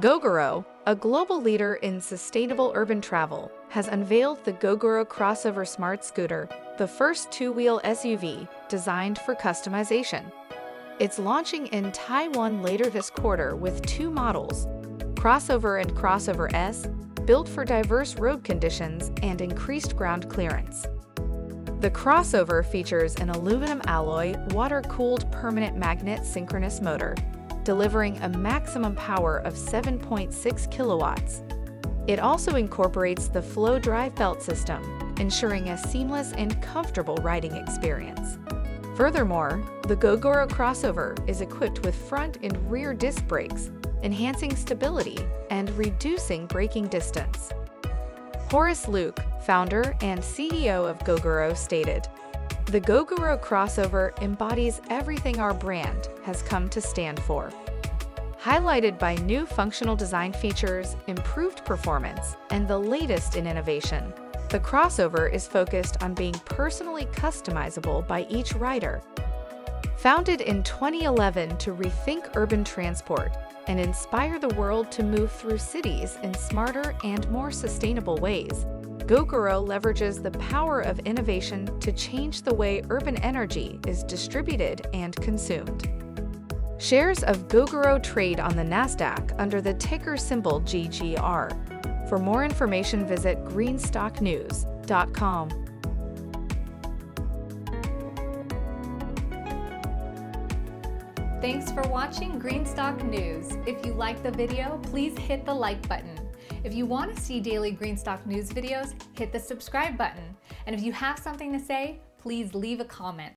Gogoro, a global leader in sustainable urban travel, has unveiled the Gogoro Crossover Smart Scooter, the first two-wheel SUV designed for customization. It's launching in Taiwan later this quarter with two models, Crossover and Crossover S, built for diverse road conditions and increased ground clearance. The crossover features an aluminum alloy, water-cooled permanent magnet synchronous motor, delivering a maximum power of 7.6 kilowatts. It also incorporates the FLO DRIVE belt system, ensuring a seamless and comfortable riding experience. Furthermore, the Gogoro crossover is equipped with front and rear disc brakes, enhancing stability and reducing braking distance. Horace Luke, founder and CEO of Gogoro, stated, The Gogoro crossover embodies everything our brand has come to stand for. Highlighted by new functional design features, improved performance, and the latest in innovation, the crossover is focused on being personally customizable by each rider. Founded in 2011 to rethink urban transport and inspire the world to move through cities in smarter and more sustainable ways, Gogoro leverages the power of innovation to change the way urban energy is distributed and consumed. Shares of Gogoro trade on the Nasdaq under the ticker symbol GGR. For more information, visit greenstocknews.com. Thanks for watching Greenstock News. If you like the video, please hit the like button. If you want to see daily Greenstock News videos, hit the subscribe button. And if you have something to say, please leave a comment.